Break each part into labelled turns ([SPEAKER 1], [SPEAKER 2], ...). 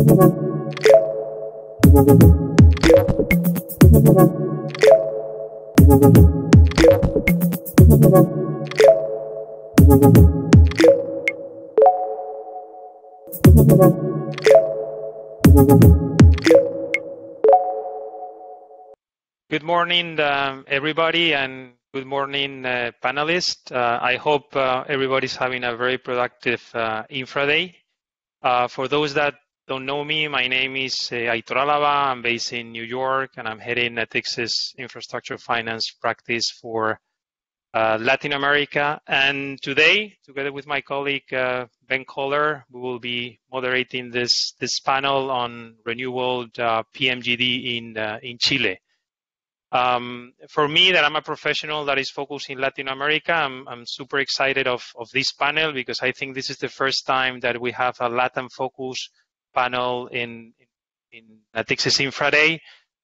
[SPEAKER 1] Good morning, um, everybody, and good morning, uh, panelists. Uh, I hope uh, everybody's having a very productive Infra Day. For those that don't know me, my name is uh, Aitor Álava. I'm based in New York, and I'm heading Natixis Infrastructure Finance practice for uh, Latin America. And today, together with my colleague, uh, Ben Koehler, we will be moderating this this panel on renewable PMGD in in Chile. Um, for me, that I'm a professional that is focused in Latin America, I'm super excited of of, this panel because I think this is the first time that we have a LatAm-focused panel in Natixis Infra Day.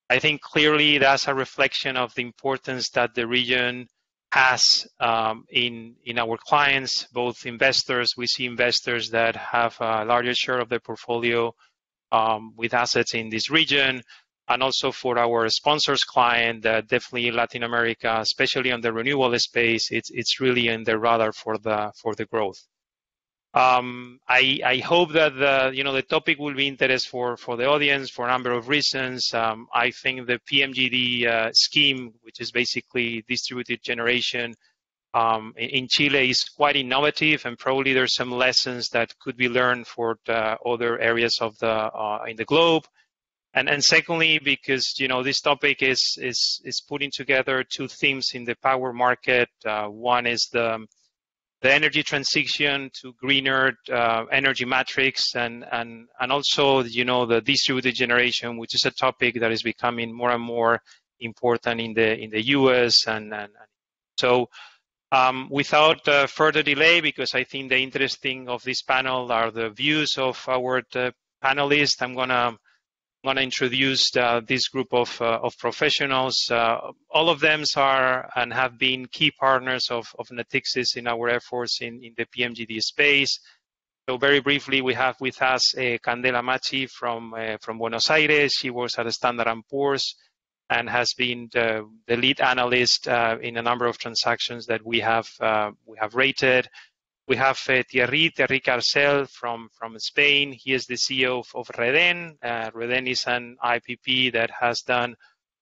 [SPEAKER 1] I think clearly that's a reflection of the importance that the region has um, in in our clients, both investors. We see investors that have a larger share of their portfolio um, with assets in this region, and also for our sponsors client, definitely Latin America, especially on the renewable space, it's really in the radar for the for the growth. Um, I hope that the you know, the topic will be interest for for the audience for a number of reasons. Um, I think the PMGD uh, scheme, which is basically distributed generation um, in Chile, is quite innovative, and probably there's some lessons that could be learned for the other areas of the uh, in the globe. And, and secondly, because you know this topic is putting together two themes in the power market. Uh, one is the energy transition to greener uh, energy matrix and and, and also you know the distributed generation, which is a topic that is becoming more and more important in the in the U.S. And so um without uh, further delay, because I think the interesting of this panel are the views of our uh, panelists, I'm going to introduce uh, this group of uh, professionals. Uh, all of them are and have been key partners of Natixis in our efforts in the PMGD space. So very briefly, we have with us Candela Macchi from Buenos Aires. She works at Standard & Poor's and has been the lead analyst in a number of transactions that we have uh, we have rated. We have uh, Thierry Thierry Carcel from from Spain. He is the CEO of Reden. Reden uh, is an IPP that has done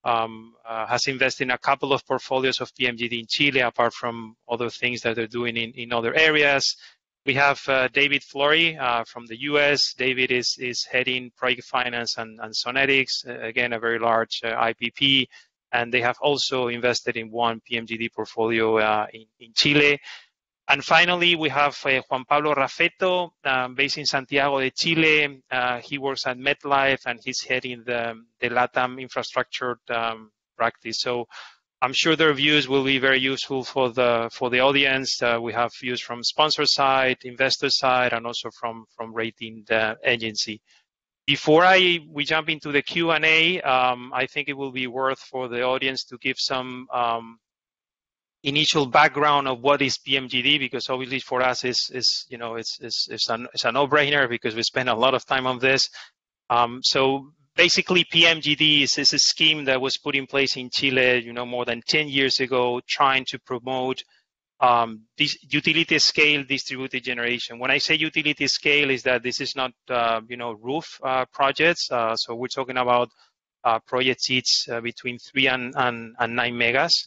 [SPEAKER 1] um uh, has invested in a couple of portfolios of PMGD in Chile, apart from other things that they're doing in in other areas. We have David Flory from the U.S. David is is heading project finance and Sonnedix, again, a very large IPP, and they have also invested in one PMGD portfolio in Chile. And finally, we have eh, Juan Pablo Raffetto, um, based in Santiago de Chile. Uh, he works at MetLife, and he's heading the LatAm infrastructure um, practice. So I'm sure their views will be very useful for the for the audience. Uh, we have views from sponsor side, investor side, and also from rating agency. Before I we jump into the Q&A, um, I think it will be worth for the audience to give some initial background of what is PMGD, because obviously for us, is is you know it's it's it's a no-brainer because we spend a lot of time on this. Um, so basically, PMGD is a scheme that was put in place in Chile you know, more than 10 years ago, trying to promote um, this utility-scale distributed generation. When I say utility scale, is that this is not uh, you know roof uh, projects. Uh, so we're talking about uh, projects each between 3 and 9 megas.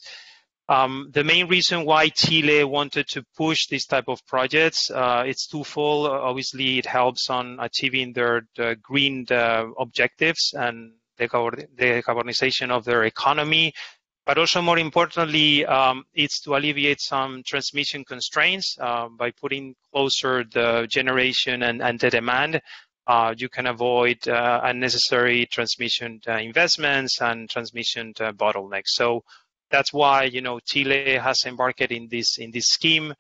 [SPEAKER 1] Um, the main reason why Chile wanted to push this type of projects, uh, it's twofold. Obviously, it helps on achieving their green objectives and the decarbonization of their economy. But also more importantly, um, it's to alleviate some transmission constraints. Uh, by putting closer the generation and the demand, uh, you can avoid unnecessary transmission investments and transmission bottlenecks. That's why you know Chile has embarked in this in this scheme.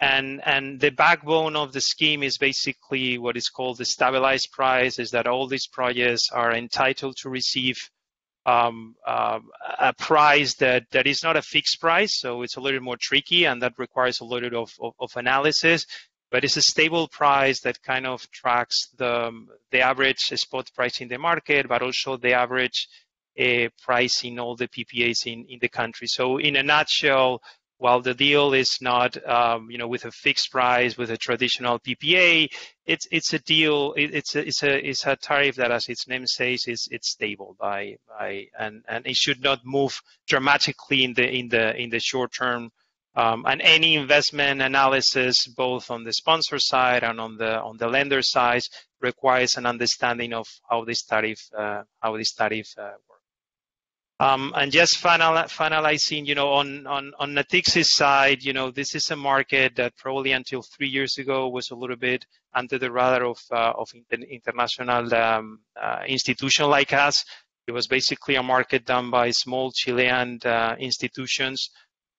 [SPEAKER 1] And and the backbone of the scheme is basically what is called the stabilized price, is that all these projects are entitled to receive um, um, a price that that is not a fixed price. So it's a little more tricky, and that requires a little bit of of analysis. but it's a stable price that kind of tracks the the average spot price in the market, but also the average uh, price all the PPAs in, in the country. So in a nutshell, while the deal is not, um, you know, with a fixed price with a traditional PPA, it's it's a deal. It, it's a it's a it's a tariff that, as its name says, is it's stable by by and and it should not move dramatically in the in the in the short term. Um, and any investment analysis, both on the sponsor side and on the on the lender side, requires an understanding of how this tariff uh, how this tariff uh, um, and just final, finalizing, you know, on, on, on Natixis side, you know, this is a market that probably until three years ago was a little bit under the radar of, uh, of international um, uh, institution like us. It was basically a market done by small Chilean uh, institutions.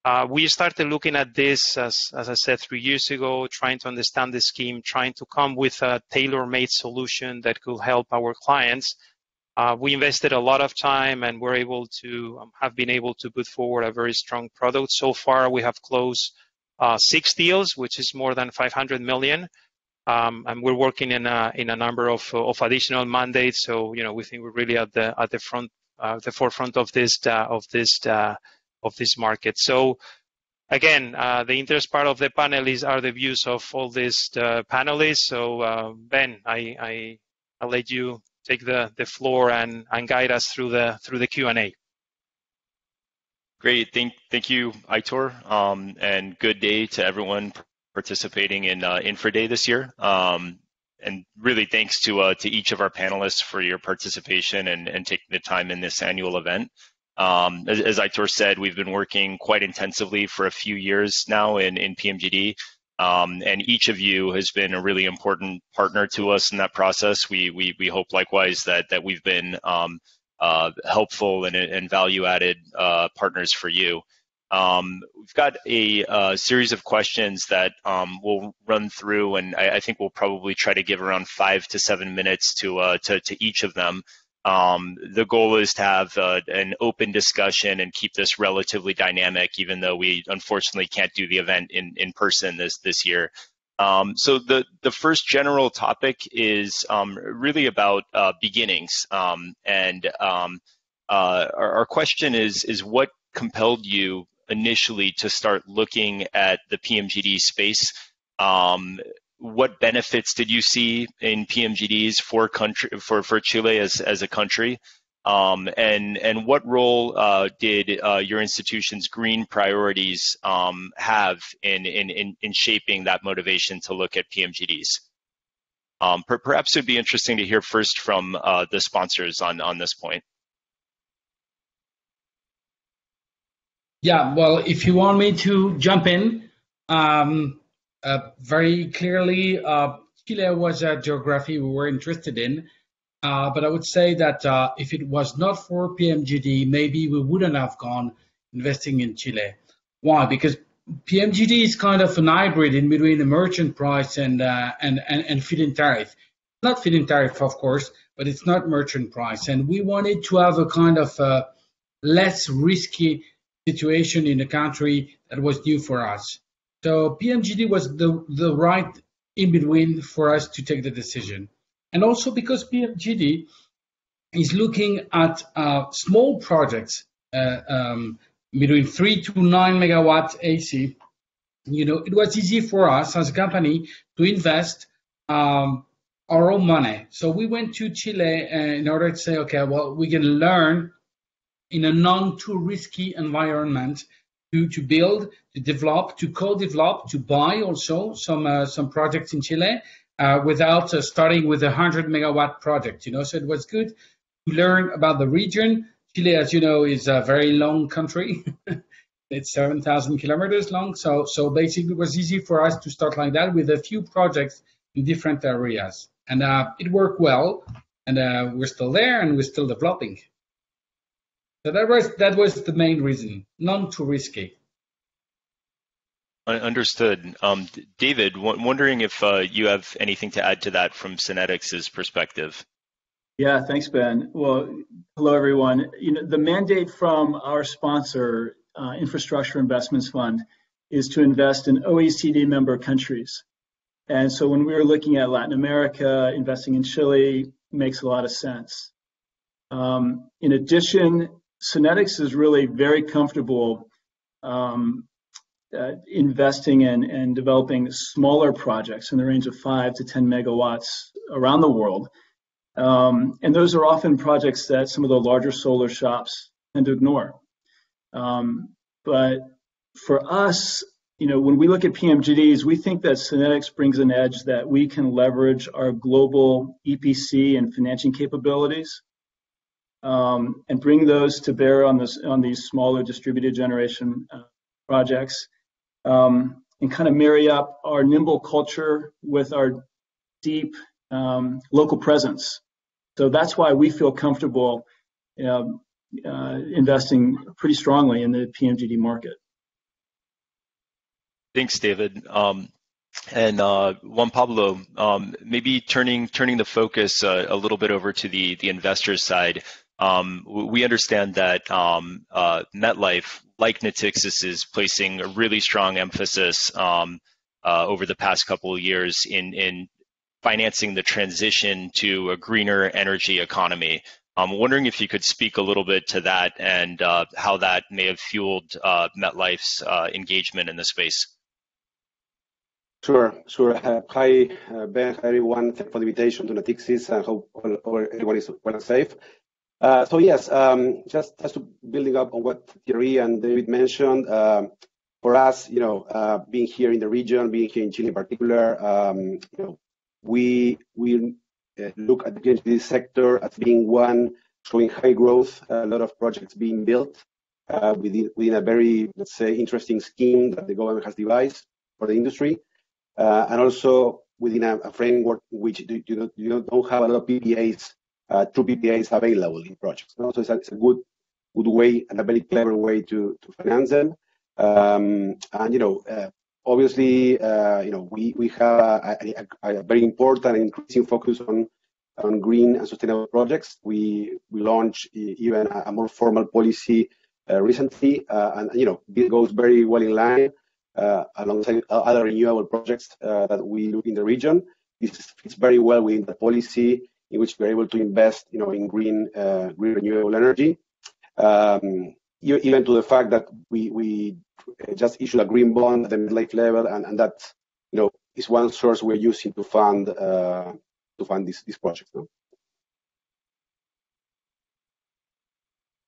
[SPEAKER 1] Uh, we started looking at this, as, as I said, three years ago, trying to understand the scheme, trying to come with a tailor-made solution that could help our clients. Uh, we invested a lot of time and we're able to um, have been able to put forward a very strong product. So far, we have closed uh, six deals, which is more than 500 million. Um, and we're working in a, in a number of, of additional mandates. So, you know, we think we're really at the, at the front, uh, the forefront of this, uh, of this, uh, of this market. So, again, uh, the interest part of the panel is are the views of all these panelists. So, Ben, I, I, I'll let you take the, the floor and, and guide us through the through the Q&A.
[SPEAKER 2] Great, thank thank you, Aitor, um, and good day to everyone participating in uh, InfraDay this year. Um, and really thanks to uh, to each of our panelists for your participation and, and taking the time in this annual event. Um, as, as Aitor said, we've been working quite intensively for a few years now in, in PMGD um, and each of you has been a really important partner to us in that process. We we, we hope likewise that that we've been um, uh, helpful and, and value added uh, partners for you. Um, we've got a, a, series of questions that um, we'll run through, and I, I, think we'll probably try to give around five to seven minutes to uh, to, to each of them. Um, the goal is to have uh, an open discussion and keep this relatively dynamic, even though we unfortunately can't do the event in, in person this this year. Um, so the the first general topic is um, really about uh, beginnings, um, and um, uh, our, our, question is is what compelled you initially to start looking at the PMGD space? Um, what benefits did you see in PMGDs for country for, for Chile as, as a country? Um, and and what role uh, did uh, your institution's green priorities um, have in, in, in, in, shaping that motivation to look at PMGDs? Um, per, perhaps it would be interesting to hear first from uh, the sponsors on, on this point.
[SPEAKER 3] Yeah, well, if you want me to jump in, um, very clearly, uh, Chile was a geography we were interested in. Uh, but I would say that uh, if it was not for PMGD, maybe we wouldn't have gone investing in Chile. Why? Because PMGD is kind of an hybrid in between the merchant price and uh, and, and and feed-in tariff. Not feed-in tariff, of course, but it's not merchant price. And we wanted to have a kind of uh, less risky situation in the country that was new for us. So PMGD was the, the right in between for us to take the decision. And also because PMGD is looking at uh, small projects uh, um, between three to nine megawatt AC, you know, it was easy for us as a company to invest um, our own money. So we went to Chile uh, in order to say, okay, well, we can learn in a non too risky environment to, to build, to develop, to co-develop, to buy also some uh, some projects in Chile uh, without uh, starting with a hundred megawatt project. You know, so it was good to learn about the region. Chile, as you know, is a very long country. it's 7,000 kilometers long. So so basically, it was easy for us to start like that with a few projects in different areas, and uh, it worked well. And uh, we're still there, and we're still developing. So that was that was the main reason, non too risky.
[SPEAKER 2] Understood. Um, David, wondering if uh, you have anything to add to that from Sonnedix's perspective.
[SPEAKER 4] Yeah, thanks, Ben. Well, hello everyone. You know, the mandate from our sponsor, uh, Infrastructure Investments Fund, is to invest in OECD member countries. And so when we were looking at Latin America, investing in Chile makes a lot of sense. Um, in addition, Sonnedix is really very comfortable um, uh, investing in and developing smaller projects in the range of five to 10 megawatts around the world. Um, and those are often projects that some of the larger solar shops tend to ignore. Um, but for us, you know, when we look at PMGDs, we think that Sonnedix brings an edge that we can leverage our global EPC and financing capabilities um, and bring those to bear on this on these smaller distributed generation uh, projects, um, and kind of marry up our nimble culture with our deep um, local presence. So that's why we feel comfortable uh, uh, investing pretty strongly in the PMGD market.
[SPEAKER 2] Thanks, David. Um, and uh, Juan Pablo, um, maybe turning turning the focus uh, a little bit over to the the investors side. Um, we understand that um, uh, MetLife, like Natixis, is placing a really strong emphasis um, uh, over the past couple of years in in financing the transition to a greener energy economy. I'm wondering if you could speak a little bit to that and uh, how that may have fueled uh, MetLife's uh, engagement in the space.
[SPEAKER 5] Sure, sure. Uh, hi, uh, Ben. Hi, everyone. Thank you for the invitation to Natixis. I hope all, all, everyone is well and safe. Uh, so yes, um, just just building up on what Thierry and David mentioned. Um, for us, you know, uh, being here in the region, being here in Chile in particular, um, you know, we we uh, look at the PMGD sector as being one showing high growth, a lot of projects being built uh, within within a very let's say interesting scheme that the government has devised for the industry uh, and also within a, a framework which you, you, don't, you don't have a lot of PPAs, uh, true PPAs available in projects. So it's a, it's a, good good way and a very clever way to, to finance them. Um, and you know, uh, obviously, uh, you know, we we have a, a, a, very important and increasing focus on on green and sustainable projects. We we launched even a, more formal policy uh, recently, uh, and you know, it goes very well in line uh, alongside other renewable projects that we look in the region. This fits very well within the policy in which we're able to invest, you know, in green, uh, renewable energy. Um, even to the fact that we, we just issued a green bond at the MetLife level, and, that, you know, is one source we're using to fund uh, to fund this, project.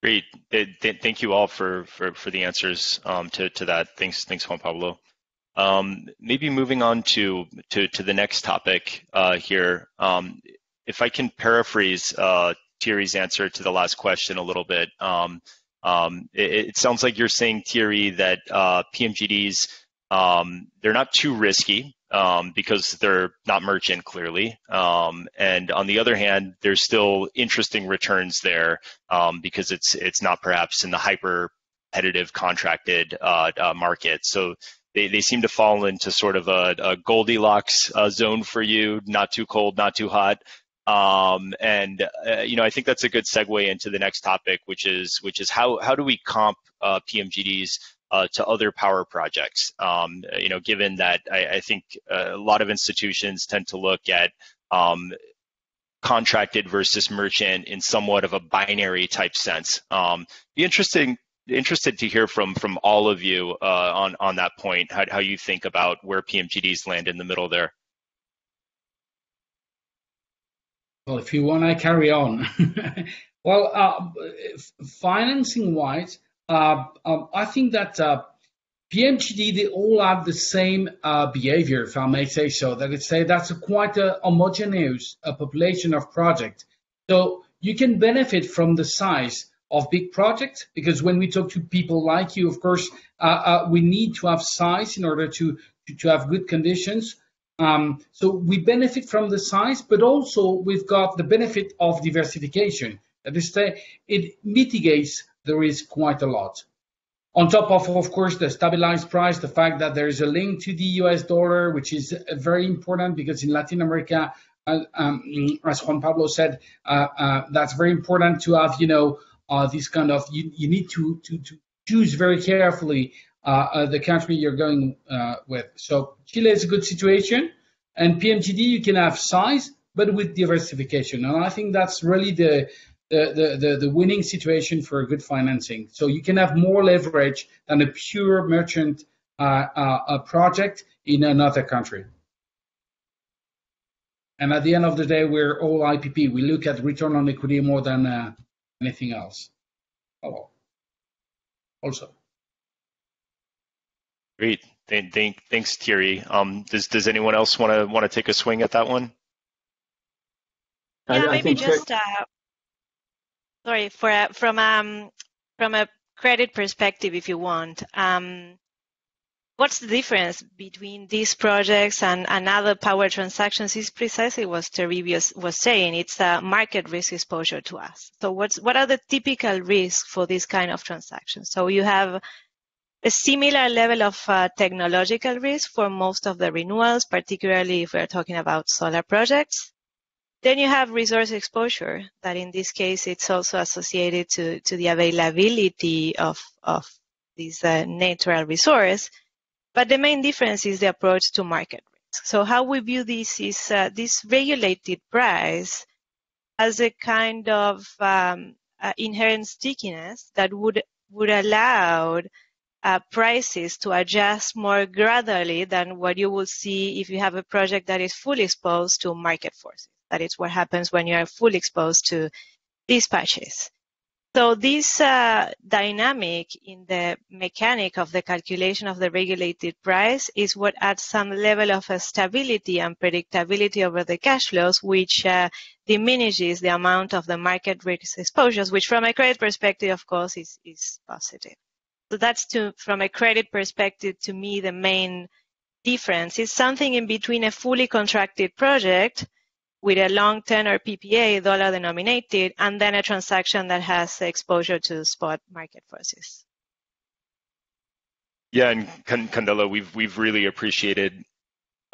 [SPEAKER 2] Great. Thank you all for for, for the answers um, to that. Thanks, thanks, Juan Pablo. Um, maybe moving on to to to the next topic uh, here. If I can paraphrase uh, Thierry's answer to the last question a little bit, um, um, it, it, sounds like you're saying Thierry that uh, PMGDs um, they're not too risky um, because they're not merchant clearly. Um, and on the other hand, there's still interesting returns there um, because it's it's not perhaps in the hyper competitive contracted uh, uh, market. So they, they seem to fall into sort of a, a Goldilocks uh, zone for you, not too cold, not too hot. Um, and uh, you know, I think that's a good segue into the next topic, which is which is how how do we comp uh, PMGDs uh, to other power projects. Um, you know, given that I, I think uh, a lot of institutions tend to look at um, contracted versus merchant in somewhat of a binary type sense. Um, be interesting interested to hear from from all of you uh, on on that point. How how you think about where PMGDs land in the middle there.
[SPEAKER 3] Well, if you want, I carry on. well, uh, financing wise, uh, um, I think that uh, PMGD they all have the same uh, behavior, if I may say so. That is, say that's a quite a homogeneous a population of projects. So you can benefit from the size of big projects because when we talk to people like you, of course, uh, uh, we need to have size in order to, to have good conditions. Um, so we benefit from the size, but also we've got the benefit of diversification. That is, it mitigates the risk quite a lot. On top of, of course, the stabilized price, the fact that there is a link to the US dollar, which is very important because in Latin America, uh, um, as Juan Pablo said, uh, uh, that's very important to have, you know, uh, this kind of, you, you need to, to, to choose very carefully uh, uh, the country you're going with. So Chile is a good situation. And PMGD, you can have size, but with diversification. And I think that's really the the, the, the, winning situation for a good financing. So you can have more leverage than a pure merchant uh, uh, project in another country. And at the end of the day, we're all IPP. We look at return on equity more than uh, anything else. Oh, also.
[SPEAKER 2] Great. Thanks, Thierry. Um, does does anyone else want to want to take a swing at that one?
[SPEAKER 6] Yeah, maybe just uh, sorry for from um from a credit perspective, if you want. Um, what's the difference between these projects and, and other power transactions is precisely what Thierry was saying. It's a market risk exposure to us. So what's, what are the typical risks for this kind of transactions? So you have a similar level of uh, technological risk for most of the renewals, particularly if we're talking about solar projects. Then you have resource exposure that in this case, it's also associated to, to the availability of, of this uh, natural resource. But the main difference is the approach to market risk. So how we view this is uh, this regulated price as a kind of um, uh, inherent stickiness that would would allow uh, prices to adjust more gradually than what you will see if you have a project that is fully exposed to market forces. That is what happens when you are fully exposed to dispatches. So this uh, dynamic in the mechanic of the calculation of the regulated price is what adds some level of stability and predictability over the cash flows, which uh, diminishes the amount of the market risk exposures, which from a credit perspective, of course, is, is positive. So that's to, from a credit perspective, to me, the main difference. is something in between a fully contracted project with a long tenor PPA, dollar denominated, and then a transaction that has exposure to spot market forces.
[SPEAKER 2] Yeah, and Candela, we've we've really appreciated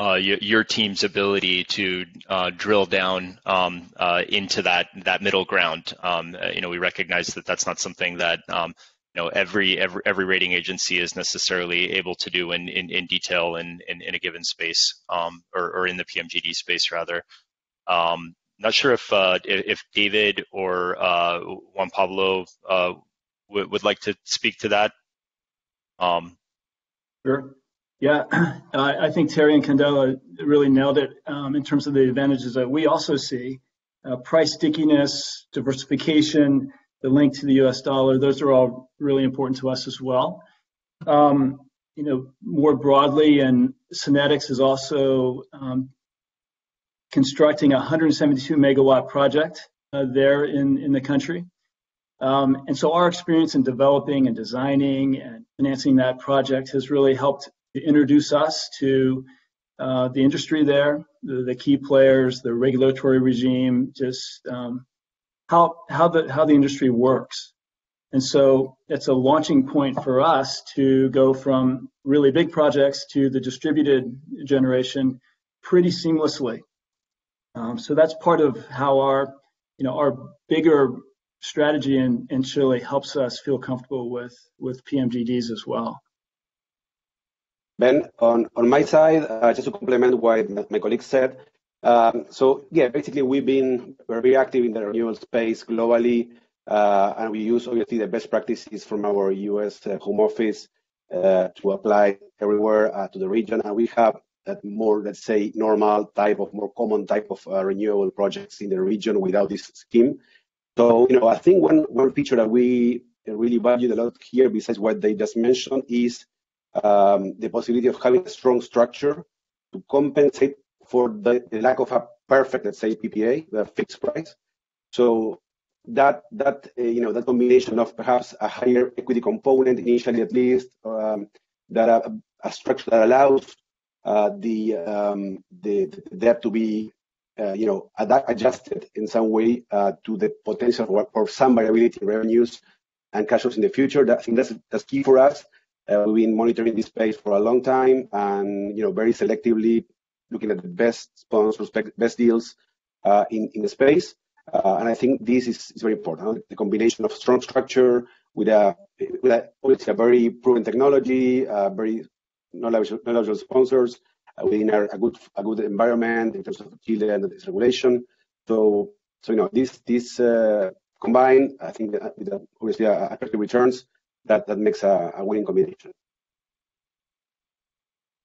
[SPEAKER 2] uh, your, your, team's ability to uh, drill down um, uh, into that that middle ground. Um, uh, you know, we recognize that that's not something that um, know every every every rating agency is necessarily able to do in in, in detail in, in, in a given space um, or, or in the PMGD space rather. Um, not sure if uh, if David or uh, Juan Pablo uh, would, would like to speak to that. Um,
[SPEAKER 4] sure. Yeah, I think Thierry and Candela really nailed it um, in terms of the advantages that we also see. Uh, price stickiness, diversification, the link to the US dollar, those are all really important to us as well. Um, you know, more broadly, and Sonnedix is also um, constructing a 172 megawatt project uh, there in, in the country. Um, and so our experience in developing and designing and financing that project has really helped to introduce us to uh, the industry there, the, the, key players, the regulatory regime, just um, how how the how the industry works. And so it's a launching point for us to go from really big projects to the distributed generation pretty seamlessly. Um, so that's part of how our, you know, our bigger strategy in, in Chile helps us feel comfortable with, with PMGDs as well.
[SPEAKER 5] Ben, on, on my side, uh, just to complement what my colleague said, yeah, basically we've been very active in the renewable space globally, uh, and we use obviously the best practices from our US uh, home office uh, to apply everywhere to the region, and we have more, let's say, normal type of, more common type of renewable projects in the region without this scheme. So, you know, I think one, one feature that we really valued a lot here, besides what they just mentioned, is um, the possibility of having a strong structure to compensate for the, lack of a perfect, let's say, PPA, the fixed price. So that that uh, you know that combination of perhaps a higher equity component initially, at least, um, that a, a, structure that allows uh, the, um, the, the debt to be uh, you know ad- adjusted in some way uh, to the potential for, for, some variability in revenues and cash flows in the future. That, I think that's that's key for us. Uh, we've been monitoring this space for a long time, and you know very selectively looking at the best sponsors, best deals uh, in in the space. Uh, and I think this is, is very important. The combination of strong structure with a with a, obviously a very proven technology, very knowledgeable, knowledgeable sponsors within a, a, good a good environment in terms of Chile and its regulation. So so you know this this uh, combined, I think with obviously uh, attractive returns, that that makes a, a winning combination.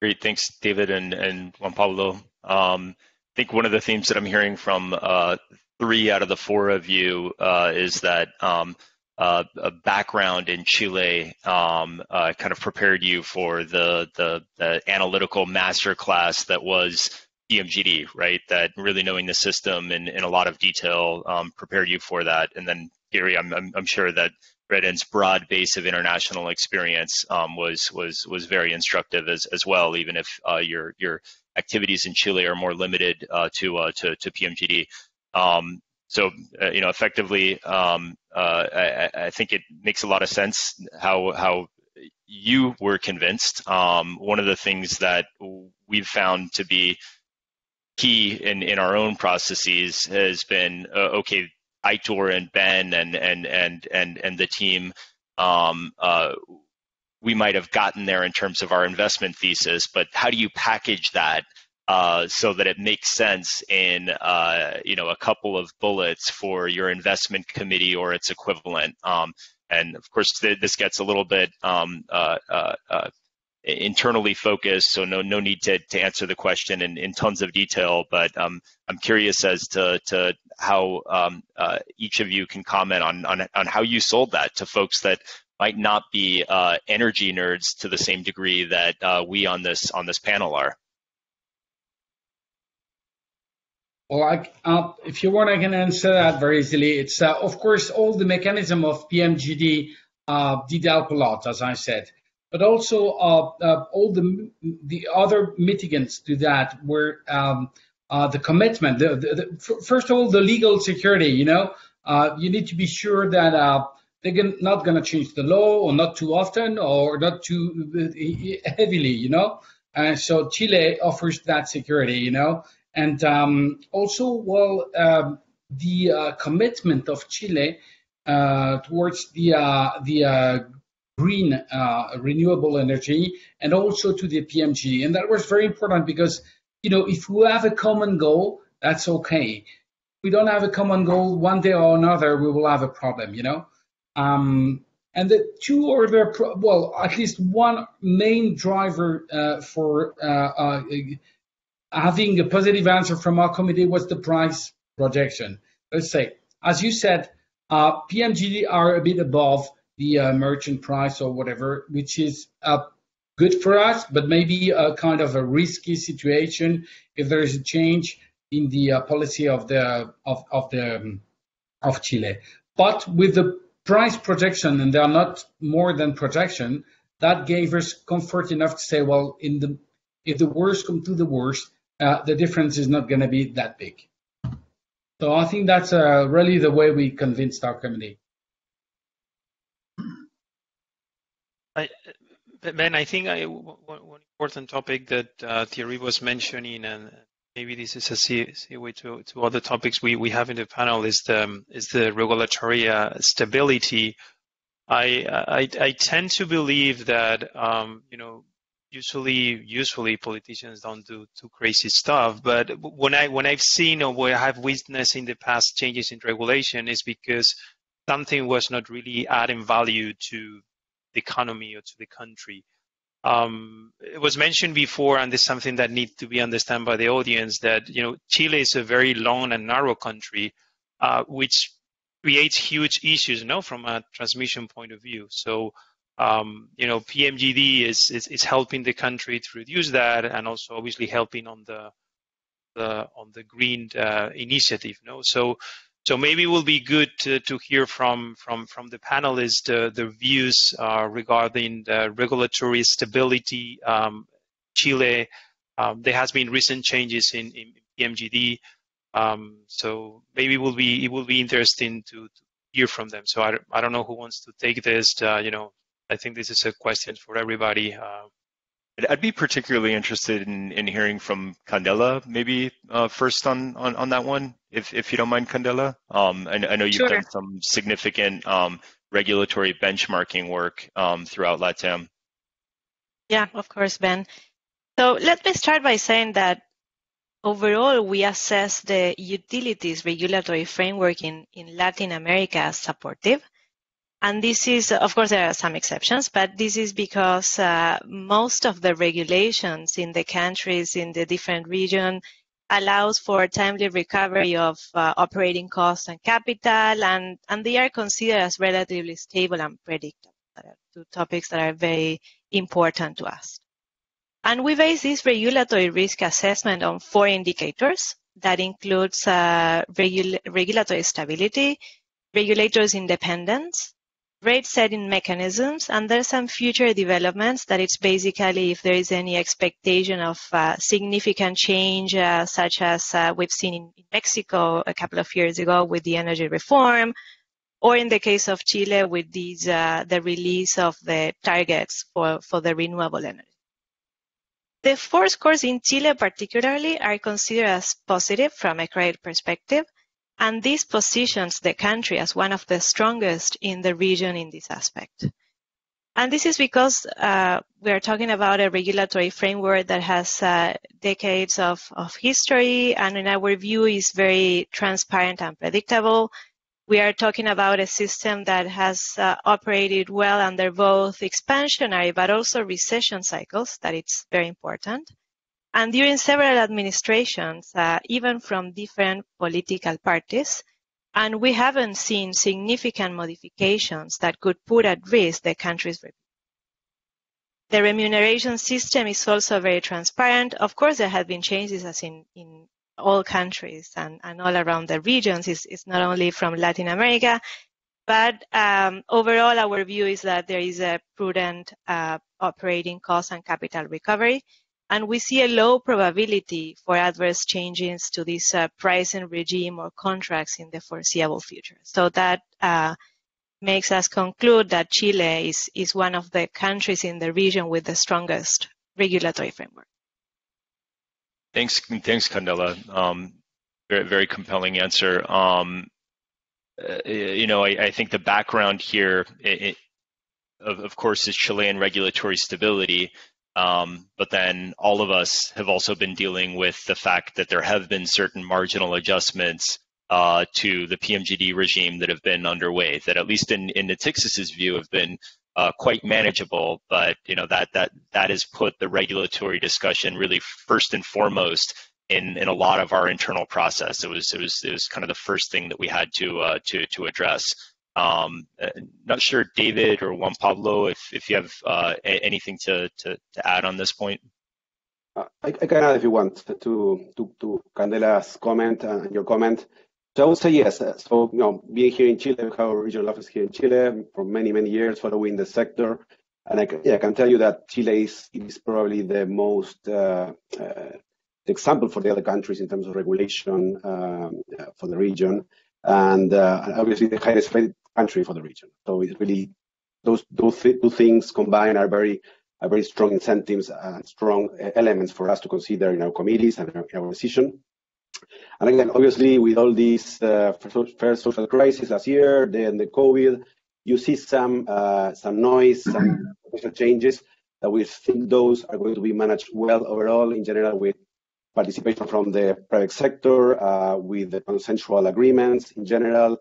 [SPEAKER 2] Great, thanks, David and and Juan Pablo. Um, I think one of the themes that I'm hearing from uh, three out of the four of you uh, is that um, uh, a background in Chile um, uh, kind of prepared you for the, the, the analytical masterclass that was PMGD, right? That really knowing the system in, in a lot of detail um, prepared you for that. And then Gary, I'm, I'm, I'm sure that Reden's broad base of international experience um, was was was very instructive as, as well, even if uh, your your activities in Chile are more limited uh, to, uh, to to PMGD. Um, so uh, you know, effectively, um, uh, I, I, think it makes a lot of sense how how you were convinced. Um, one of the things that we've found to be key in, in our own processes has been uh, okay. Aitor and Ben and and and and and the team. Um, uh, we might have gotten there in terms of our investment thesis, but how do you package that uh, so that it makes sense in uh, you know a couple of bullets for your investment committee or its equivalent. Um, and of course, th- this gets a little bit um, uh, uh, uh, internally focused, so no no need to, to answer the question in, in tons of detail. But um, I'm curious as to to how um, each of you can comment on, on on how you sold that to folks that might not be energy nerds to the same degree that we on this on this panel are.
[SPEAKER 3] Well, I, uh, if you want, I can answer that very easily. It's, uh, of course, all the mechanism of PMGD uh, did help a lot, as I said. But also, uh, uh, all the the other mitigants to that were um, uh, the commitment. The, the, the, first of all, the legal security. You know, you need to be sure that they're not going to change the law, or not too often, or not too heavily. You know, and so Chile offers that security. You know, and um, also, well, um, the uh, commitment of Chile uh, towards the uh, the uh, green uh, renewable energy and also to the PMG, and that was very important because you know if we have a common goal, that's okay. If we don't have a common goal, one day or another we will have a problem, you know. Um, and the two other, well, at least one main driver uh, for having a positive answer from our committee was the price projection. Let's say, as you said, uh, PMGD are a bit above the uh, merchant price or whatever, which is uh, good for us, but maybe a kind of a risky situation if there is a change in the uh, policy of the of of the um, of Chile. But with the price projection, and they are not more than projection, that gave us comfort enough to say, well, in the if the worst come to the worst, uh, the difference is not going to be that big. So I think that's uh, really the way we convinced our committee.
[SPEAKER 1] I, ben, I think I, one, important topic that uh, Thierry was mentioning, and maybe this is a segue to, to other topics we, we have in the panel, is the is the regulatory uh, stability. I, I I tend to believe that um, you know usually usually politicians don't do too crazy stuff but when i when i've seen or what i've witnessed in the past changes in regulation is because something was not really adding value to the economy or to the country um, it was mentioned before and this is something that needs to be understood by the audience that you know chile is a very long and narrow country uh, which creates huge issues you know from a transmission point of view so um, you know, PMGD is, is, is helping the country to reduce that, and also obviously helping on the the on the green uh, initiative. No, so so maybe it will be good to, to hear from from from the panelists uh, the views uh, regarding the regulatory stability. Um, Chile, um, there has been recent changes in, in PMGD, um, so maybe it will be it will be interesting to, to hear from them. So I, I don't know who wants to take this. Uh, you know, I think this is a question for everybody.
[SPEAKER 2] I'd be particularly interested in, in hearing from Candela, maybe uh, first on, on, on that one, if, if you don't mind, Candela. Um, I, I know you've sure. done some significant um, regulatory benchmarking work um, throughout LATAM.
[SPEAKER 6] Yeah, of course, Ben. So let me start by saying that overall, we assess the utilities regulatory framework in, in Latin America as supportive. And this is, of course, there are some exceptions, but this is because uh, most of the regulations in the countries in the different region allows for timely recovery of uh, operating costs and capital, and, and they are considered as relatively stable and predictable. Two topics that are very important to us. And we base this regulatory risk assessment on four indicators that includes uh, regula regulatory stability, regulators' independence, rate setting mechanisms, and there's some future developments that it's basically if there is any expectation of uh, significant change, uh, such as uh, we've seen in, Mexico a couple of years ago with the energy reform, or in the case of Chile with these, uh, the release of the targets for, for the renewable energy. The four scores in Chile particularly are considered as positive from a credit perspective, and this positions the country as one of the strongest in the region in this aspect. And this is because uh, we are talking about a regulatory framework that has uh, decades of, of history and in our view is very transparent and predictable we are talking about a system that has uh, operated well under both expansionary but also recession cycles, that it's very important. And during several administrations, uh, even from different political parties, and we haven't seen significant modifications that could put at risk the country's. The remuneration system is also very transparent. Of course, there have been changes as in, in all countries and, and all around the regions. It's, it's not only from Latin America, but um, overall, our view is that there is a prudent uh, operating cost and capital recovery, and we see a low probability for adverse changes to this uh, pricing regime or contracts in the foreseeable future. So that uh, makes us conclude that Chile is, is one of the countries in the region with the strongest regulatory framework.
[SPEAKER 2] Thanks, thanks, Candela. Um, very, very compelling answer. Um, uh, you know, I, I, think the background here, it, it, of, of, course, is Chilean regulatory stability. Um, but then all of us have also been dealing with the fact that there have been certain marginal adjustments uh, to the PMGD regime that have been underway, that at least in, in Natixis's view have been uh, quite manageable, but you know that that that has put the regulatory discussion really first and foremost in in a lot of our internal process. It was it was it was kind of the first thing that we had to uh, to to address. Um, uh, not sure, David or Juan Pablo, if if you have uh, anything to, to to add on this point.
[SPEAKER 5] Uh, I, I, can add if you want to to to Candela's comment and your comment. So I would say yes. So, you know, being here in Chile, we have a regional office here in Chile for many, many years, following the sector. And I can, yeah, I can tell you that Chile is, is probably the most uh, uh, example for the other countries in terms of regulation um, uh, for the region, and uh, obviously the highest country for the region. So it's really those those two things combined are very are very strong incentives and strong elements for us to consider in our committees and our, decision. And again, obviously, with all these uh, first social crisis last year, then the COVID, you see some uh, some noise, some changes that we think those are going to be managed well overall in general with participation from the private sector, uh, with the consensual agreements in general,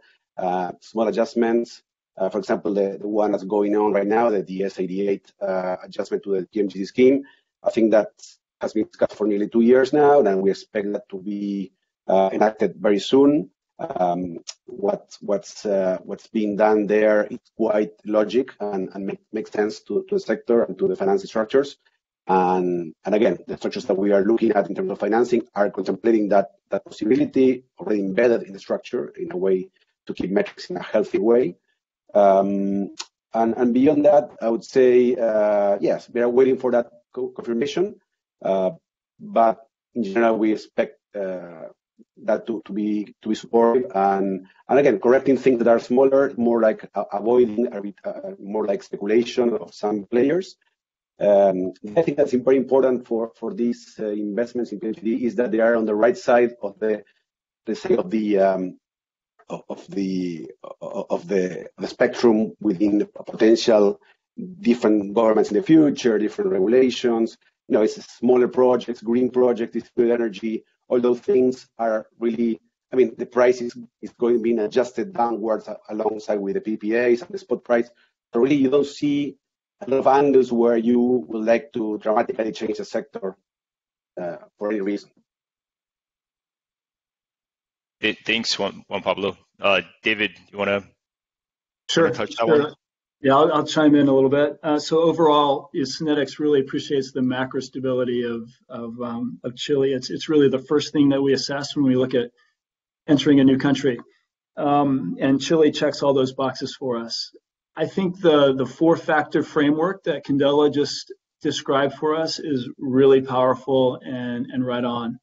[SPEAKER 5] small adjustments. Uh, for example, the, one that's going on right now, the DS88 uh, adjustment to the PMGD scheme. I think that has been discussed for nearly two years now, and we expect that to be uh, enacted very soon. Um, what, what's uh, what's being done there is quite logic and, and make, makes sense to, to the sector and to the financing structures. And, and again, the structures that we are looking at in terms of financing are contemplating that, that possibility already embedded in the structure in a way to keep metrics in a healthy way. Um, and, and beyond that, I would say, uh, yes, we are waiting for that confirmation. Uh, but in general, we expect uh, that to, to be to be supportive and and again correcting things that are smaller, more like uh, avoiding uh, more like speculation of some players. Um, I think that's very important for for these uh, investments in PMGD is that they are on the right side of the the say of the um, of the of the the spectrum within potential different governments in the future, different regulations, you know, it's smaller projects, green projects, distributed energy, all those things are really, I mean, the price is, is going to be adjusted downwards alongside with the PPAs and the spot price. So really, you don't see a lot of angles where you would like to dramatically change the sector uh, for any reason.
[SPEAKER 2] Thanks, Juan, Juan Pablo. Uh, David, you want to
[SPEAKER 4] sure, touch that sure. one? Yeah, I'll, I'll, chime in a little bit. Uh, so overall, is Sonnedix really appreciates the macro stability of of, um, of Chile. It's it's really the first thing that we assess when we look at entering a new country, um, and Chile checks all those boxes for us. I think the the four factor framework that Candela just described for us is really powerful and and right on.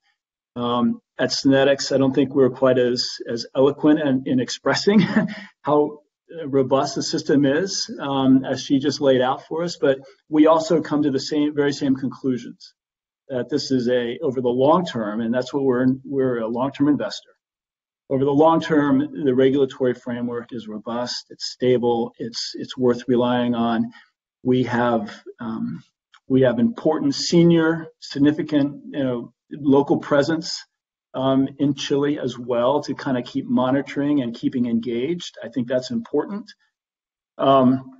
[SPEAKER 4] Um, at Sonnedix, I don't think we're quite as as eloquent in, in expressing how robust the system is, um, as she just laid out for us, but we also come to the same, very same conclusions that this is a over the long term, and that's what we're we're a long-term investor. Over the long term, the regulatory framework is robust, it's stable, it's it's worth relying on. We have um, we have important senior, significant, you know, local presence um, in Chile as well to kind of keep monitoring and keeping engaged. I think that's important. Um,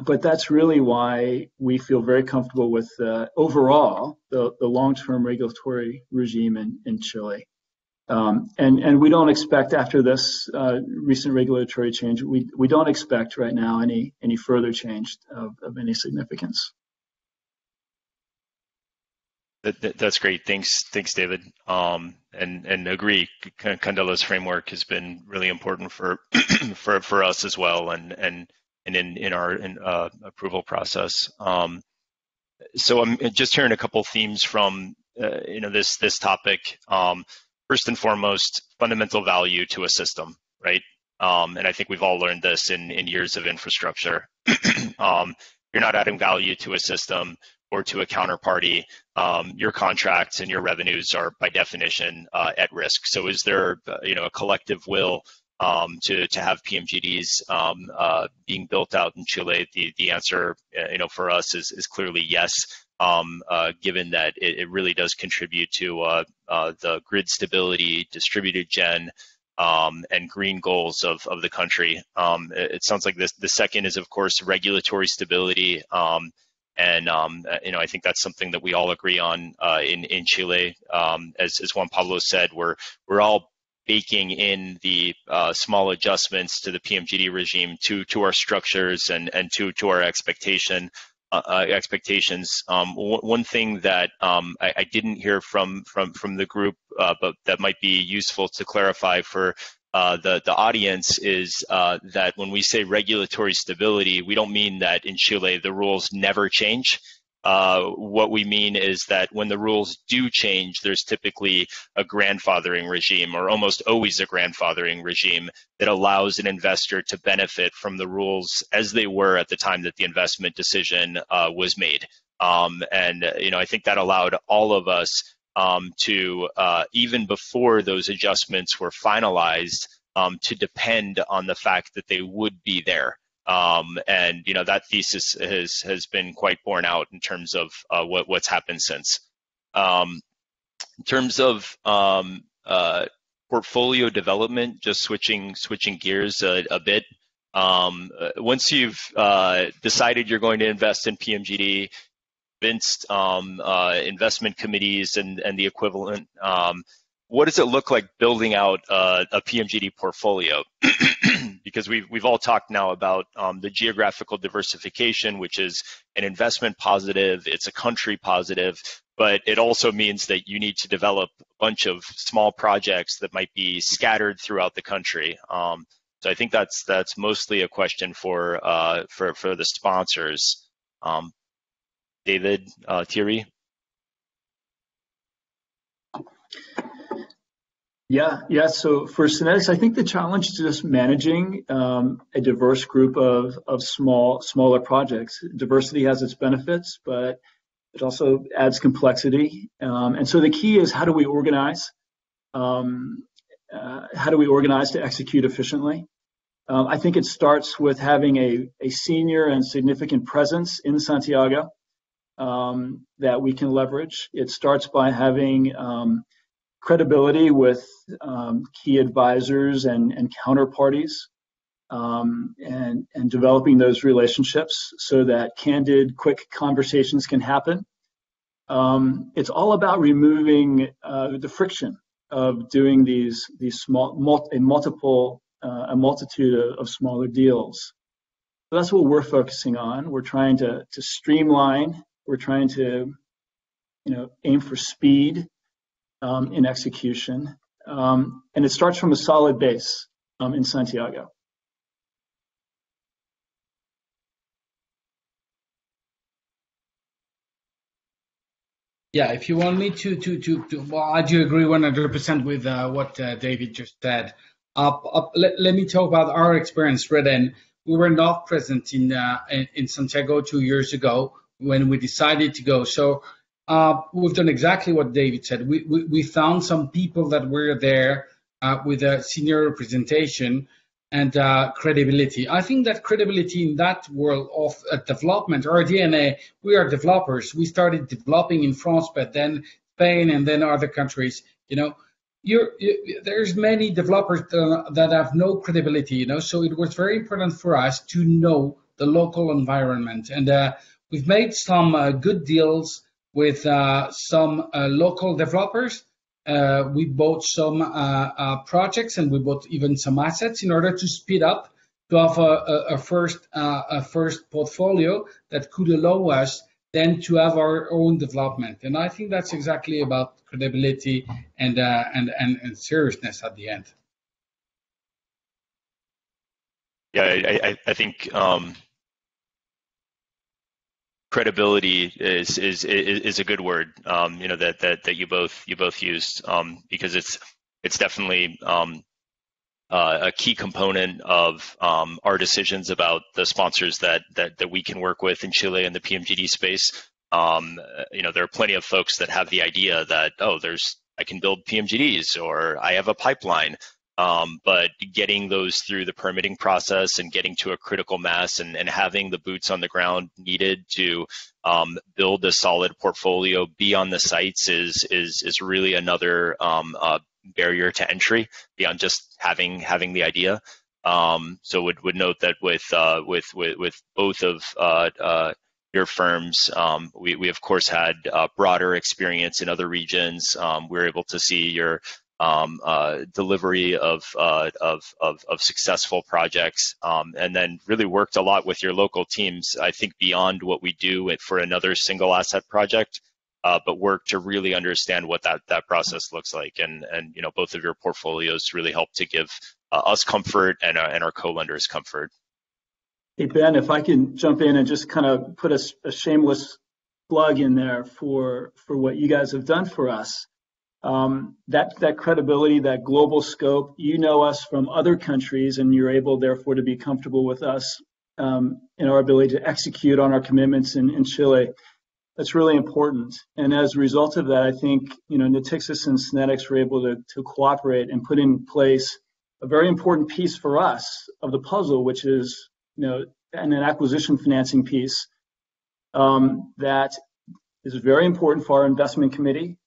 [SPEAKER 4] but that's really why we feel very comfortable with uh, overall the, the long-term regulatory regime in, in Chile. Um, and, and we don't expect after this uh, recent regulatory change, we, we don't expect right now any, any further change of, of any significance.
[SPEAKER 2] That, that's great. Thanks, thanks, David. Um, and and agree. Candela's framework has been really important for for for us as well, and and and in in our in, uh, approval process. Um, so I'm just hearing a couple themes from uh, you know this this topic. Um, first and foremost, fundamental value to a system, right? Um, and I think we've all learned this in in years of infrastructure. um, you're not adding value to a system or to a counterparty, um, your contracts and your revenues are by definition uh, at risk. So is there, uh, you know, a collective will um, to to have PMGDs um, uh, being built out in Chile? The the answer, uh, you know, for us is is clearly yes. Um, uh, given that it, it, really does contribute to uh, the grid stability, distributed gen, um, and green goals of, of the country. Um, it, it, sounds like this. The second is, of course, regulatory stability. Um, and um, uh, you know, I think that's something that we all agree on uh, in in Chile. Um, as as Juan Pablo said, we're we're all baking in the uh, small adjustments to the PMGD regime to to our structures and and to to our expectation. Uh, uh expectations. Um, one thing that um, I, I, didn't hear from from from the group, uh, but that might be useful to clarify for uh, the the audience is uh, that when we say regulatory stability, we don't mean that in Chile the rules never change. Uh, what we mean is that when the rules do change, there's typically a grandfathering regime, or almost always a grandfathering regime, that allows an investor to benefit from the rules as they were at the time that the investment decision uh, was made. Um, and you know, I think that allowed all of us um, to uh, even before those adjustments were finalized um, to depend on the fact that they would be there. Um, and you know that thesis has has been quite borne out in terms of uh, what what's happened since. Um, in terms of um, uh, portfolio development, just switching switching gears a, a bit. Um, uh, once you've uh, decided you're going to invest in PMGD, convinced um, uh, investment committees and, and the equivalent. Um, what does it look like building out uh, a PMGD portfolio? because we've, we've all talked now about um, the geographical diversification, which is an investment positive, it's a country positive, but it also means that you need to develop a bunch of small projects that might be scattered throughout the country. Um, so I think that's that's mostly a question for uh, for for the sponsors. Um, David, uh, Thierry?
[SPEAKER 4] Yeah, yeah. So for Sonnedix, I think the challenge is just managing um, a diverse group of of small smaller projects. Diversity has its benefits, but it also adds complexity. Um, and so the key is how do we organize? Um, uh, how do we organize to execute efficiently? Um, I think it starts with having a, a senior and significant presence in Santiago um, that we can leverage. It starts by having um, credibility with um, key advisors and, and counterparties um, and, and developing those relationships so that candid, quick conversations can happen. Um, it's all about removing uh, the friction of doing these these small a multiple uh, a multitude of, of smaller deals. So that's what we're focusing on. We're trying to to streamline. We're trying to you know aim for speed um, in execution, um, and it starts from a solid base um, in Santiago.
[SPEAKER 3] Yeah, if you want me to, to, to, to well, I do agree 100% with uh, what uh, David just said. Let, let me talk about our experience, Reden. We were not present in, uh, in Santiago two years ago when we decided to go. So uh, we've done exactly what David said. We, we, we found some people that were there uh, with a senior representation and uh, credibility. I think that credibility in that world of uh, development, our DNA, we are developers. We started developing in France, but then Spain and then other countries. You know, you, there's many developers that have no credibility. You know, so it was very important for us to know the local environment, and uh, we've made some uh, good deals with uh, some uh, local developers we bought some projects and we bought even some assets in order to speed up to have a, first a first portfolio that could allow us then to have our own development. And I think that's exactly about credibility and seriousness at the end.
[SPEAKER 2] Yeah, I think um, credibility is is is a good word. Um, you know that that that you both you both used um, because it's it's definitely um, uh, a key component of um, our decisions about the sponsors that that that we can work with in Chile in the PMGD space. Um, you know, there are plenty of folks that have the idea that oh, there's I can build PMGDs or I have a pipeline. Um, but getting those through the permitting process and getting to a critical mass and, and having the boots on the ground needed to um, build a solid portfolio, be on the sites is is is really another um, uh, barrier to entry beyond just having having the idea. Um, so would would note that with uh, with, with with both of uh, uh your firms. Um, we, we, of course, had uh, broader experience in other regions. Um, we were able to see your um, uh, delivery of, uh, of, of, of, successful projects, um, and then really worked a lot with your local teams. I think beyond what we do for another single asset project, uh, but work to really understand what that that process looks like. And and you know both of your portfolios really help to give uh, us comfort and uh, and our co-lenders comfort.
[SPEAKER 4] Hey Ben, if I can jump in and just kind of put a, a shameless plug in there for for what you guys have done for us um, that that credibility, that global scope. You know us from other countries, and you're able, therefore, to be comfortable with us um, in our ability to execute on our commitments in, in Chile. That's really important. And as a result of that, I think you know Natixis and Sonnedix were able to, to cooperate and put in place a very important piece for us of the puzzle, which is you know an, an acquisition financing piece um, that is very important for our investment committee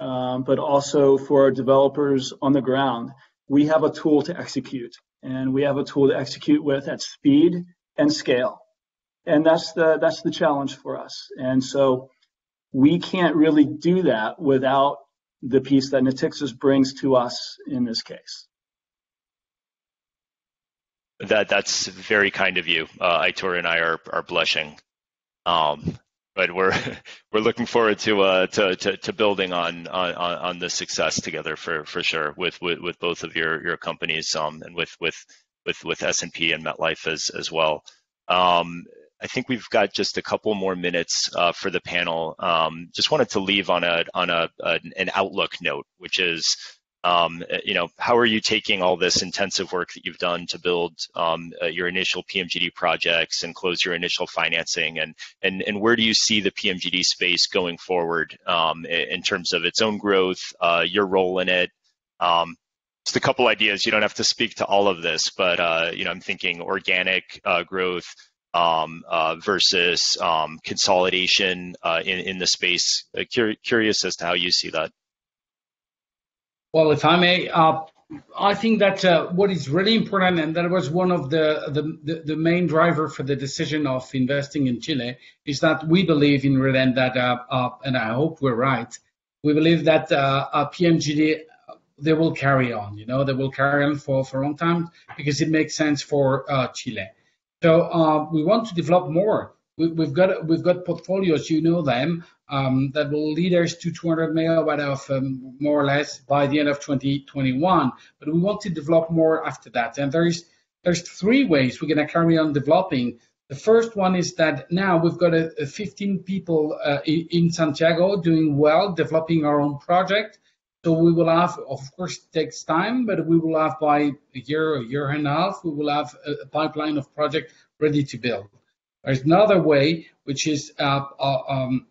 [SPEAKER 4] um, but also for our developers on the ground. We have a tool to execute, and we have a tool to execute with at speed and scale. And that's the that's the challenge for us. And so we can't really do that without the piece that Natixis brings to us in this case.
[SPEAKER 2] That that's very kind of you. Uh, Aitor and I are are blushing. Um, but we're we're looking forward to uh to to, to building on, on on the success together for for sure with with, with both of your your companies um and with with with with S&P and MetLife as as well. Um, I think we've got just a couple more minutes uh, for the panel. Um, just wanted to leave on a on a, a an outlook note, which is um, uh, you know, how are you taking all this intensive work that you've done to build um, uh, your initial PMGD projects and close your initial financing, and and and where do you see the PMGD space going forward um, in terms of its own growth, uh, your role in it? Um, just a couple ideas. You don't have to speak to all of this, but uh, you know, I'm thinking organic uh, growth, versus consolidation in the space? Curious as to how you see that.
[SPEAKER 3] Well, if I may, uh, I think that uh, what is really important, and that was one of the the main driver for the decision of investing in Chile, is that we believe in Reden that, uh, and I hope we're right, we believe that PMGD, they will carry on. You know, they will carry on for a long time because it makes sense for Chile. So we want to develop more. We've got we've got portfolios, you know them, um, that will lead us to 200 MW of um, more or less by the end of 2021. But We want to develop more after that. And there's there's three ways we're going to carry on developing. The first one is that now we've got 15 people uh, in Santiago doing well, developing our own project. So we will have, of course, it takes time, but we will have by a year, a year and a half, we will have a pipeline of project ready to build. There's another way, which is uh, uh, um,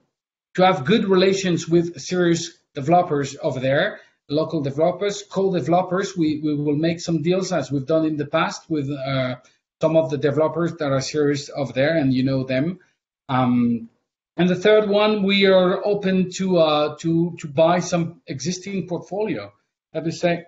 [SPEAKER 3] to have good relations with serious developers over there, local developers, co-developers. We we will make some deals as we've done in the past with uh, some of the developers that are serious over there, and you know them. Um, and the third one, we are open to to to buy some existing portfolio. Let me say,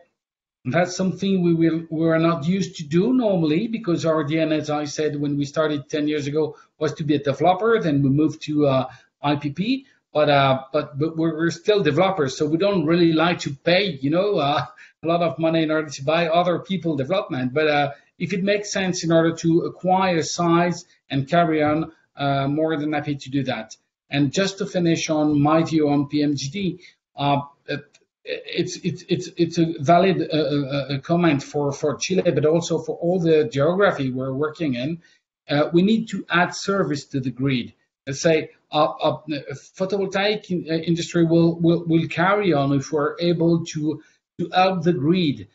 [SPEAKER 3] that's something we will we are not used to do normally because our DNA, as I said, when we started 10 years ago, was to be a developer, then we moved to uh, IPP. Uh, but but but we're still developers, so we don't really like to pay you know, uh, a lot of money in order to buy other people development. But uh, if it makes sense in order to acquire size and carry on, more than happy to do that. And just to finish on my view on PMGD, it's it's it's it's a valid uh, uh, uh, comment for for Chile, but also for all the geography we're working in. We need to add service to the grid. Let's say, photovoltaic industry will will will carry on if we're able to to help the grid,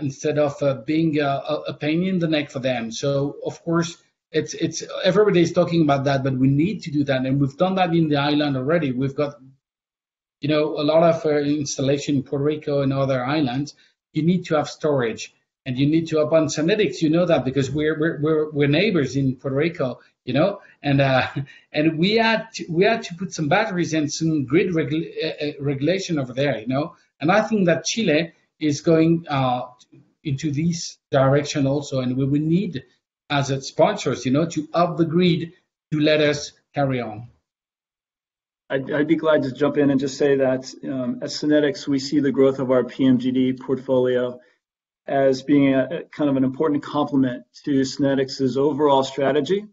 [SPEAKER 3] instead of being a pain in the neck for them. So of course, everybody's talking about that, but we need to do that, and we've done that in the island already. We've got a lot of uh, installation in Puerto Rico and other islands. You need to have storage, and you need to have Sonnedix, you know that because we're we're we're neighbors in Puerto Rico. You know, and, uh, and we had to we had to put some batteries and some grid uh, uh, regulation over there. You know, and I think that Chile is going into this direction also, and we will need, as its sponsors, you know, to up the grid to let us carry on.
[SPEAKER 4] I'd be glad to jump in and just say that, um, at Sonnedix, we see the growth of our PMGD portfolio as being a, a kind of an important complement to Sonnedix's overall strategy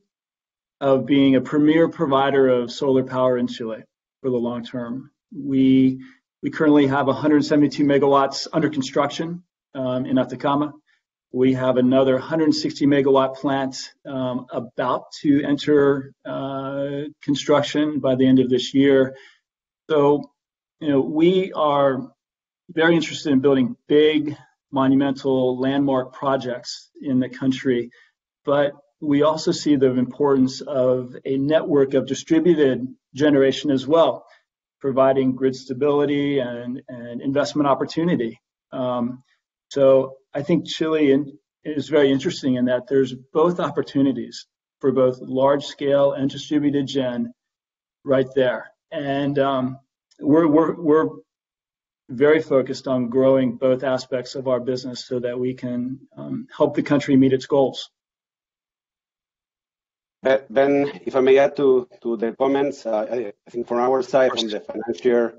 [SPEAKER 4] of being a premier provider of solar power in Chile for the long term. We we currently have 172 megawatts under construction um, in Atacama. We have another 160 megawatt plant um, about to enter uh, construction by the end of this year. So you know, we are very interested in building big, monumental, landmark projects in the country. But we also see the importance of a network of distributed generation as well, providing grid stability and and investment opportunity. Um, I think Chile is very interesting in that there's both opportunities for both large scale and distributed gen right there. And um, we're very focused on growing both aspects of our business so that we can um, help the country meet its goals.
[SPEAKER 5] Uh, ben, if I may add to to the comments. Uh, I think from our side, from the financial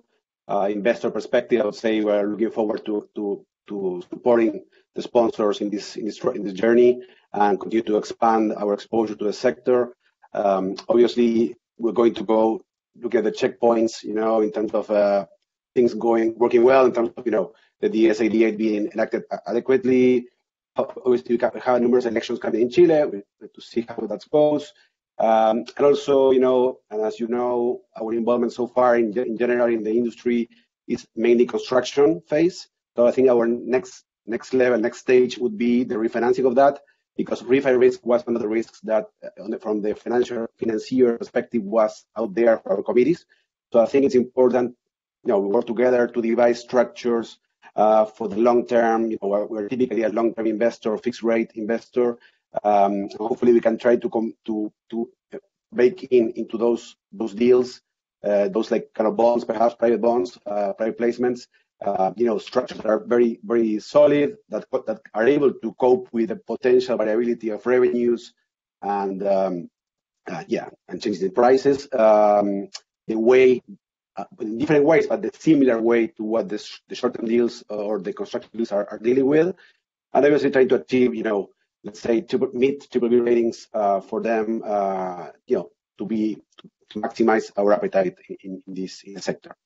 [SPEAKER 5] uh, investor perspective, I would say we're looking forward to to supporting the sponsors in this in this journey and continue to expand our exposure to the sector. Obviously, we're going to go look at the checkpoints, you know, in terms of things going working well, in terms of you know the DS88 being enacted adequately. Obviously, we have numerous elections coming in Chile. We have to see how that goes. Um, and also, you know, and as you know, our involvement so far in general in the industry is mainly construction phase. So I think our next level, next stage would be the refinancing of that, because refi risk was one of the risks that from the financial financier perspective was out there for our committees. So I think it's important you know, we work together to devise structures for the long term. You know, we're typically a long-term investor, fixed rate investor. Um, hopefully, we can try to come to to bake in into those those deals, uh, those like kind of bonds, perhaps private bonds, uh, private placements. Uh, you know, structures that are very very solid that that are able to cope with the potential variability of revenues and um, uh, yeah, and changes in prices. Um, the way uh, in different ways, but the similar way to what the, short-term deals or the construction deals are, dealing with, and obviously trying to achieve, you know, let's say to meet triple B ratings for them, you know, to be to maximize our appetite in, this sector.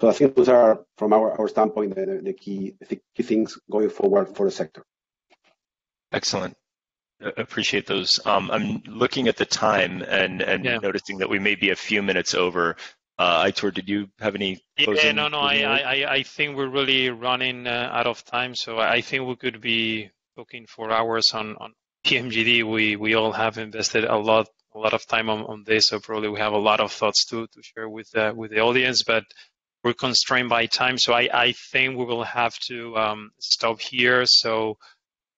[SPEAKER 5] So I think those are, from our, our standpoint, the, the key the key things going forward for the sector.
[SPEAKER 2] Excellent. Appreciate those. Um, I'm looking at the time and and yeah. noticing that we may be a few minutes over. Uh, Aitor, did you have any?
[SPEAKER 1] Yeah, no, no. I, I, I think we're really running uh, out of time, so I think we could be talking for hours on on PMGD. We we all have invested a lot a lot of time on, on this, so probably we have a lot of thoughts to to share with uh, with the audience, but we're constrained by time, so I I think we will have to um, stop here. So.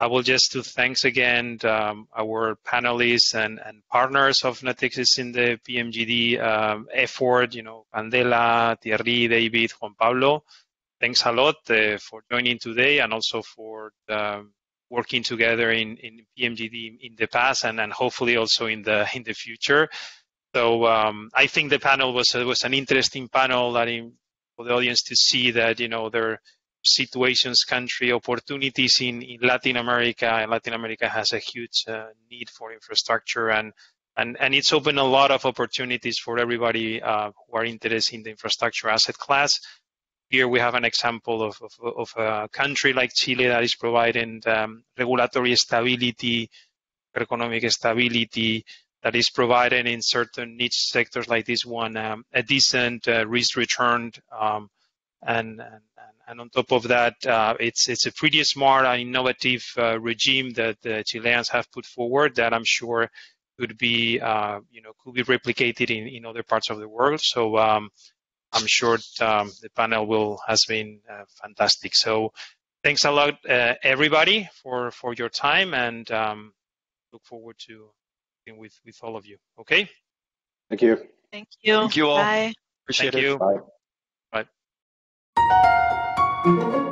[SPEAKER 1] I will just do thanks again um, our panelists and, and partners of Natixis in the PMGD um, effort, you know, Candela, Thierry, David, Juan Pablo. Thanks a lot uh, for joining today and also for the, working together in, in PMGD in the past and, and hopefully also in the in the future. So um, I think the panel was was an interesting panel that in, for the audience to see that you know there situations, country opportunities in, in Latin America. And Latin America has a huge uh, need for infrastructure and and, and it's opened a lot of opportunities for everybody uh, who are interested in the infrastructure asset class. Here we have an example of, of, of a country like Chile that is providing um, regulatory stability, economic stability, that is providing in certain niche sectors like this one um, a decent uh, risk returned um, and, and, and on top of that, uh, it's it's a pretty smart and innovative uh, regime that the Chileans have put forward that I'm sure could be uh, you know could be replicated in, in other parts of the world. So um, I'm sure um, the panel will has been uh, fantastic. So thanks a lot, uh, everybody, for for your time, and um, look forward to with with all of you. Okay.
[SPEAKER 5] Thank you.
[SPEAKER 6] Thank you.
[SPEAKER 2] Thank you all.
[SPEAKER 6] Bye.
[SPEAKER 2] Appreciate
[SPEAKER 1] Thank
[SPEAKER 2] it.
[SPEAKER 1] You.
[SPEAKER 5] Bye.
[SPEAKER 1] Bye.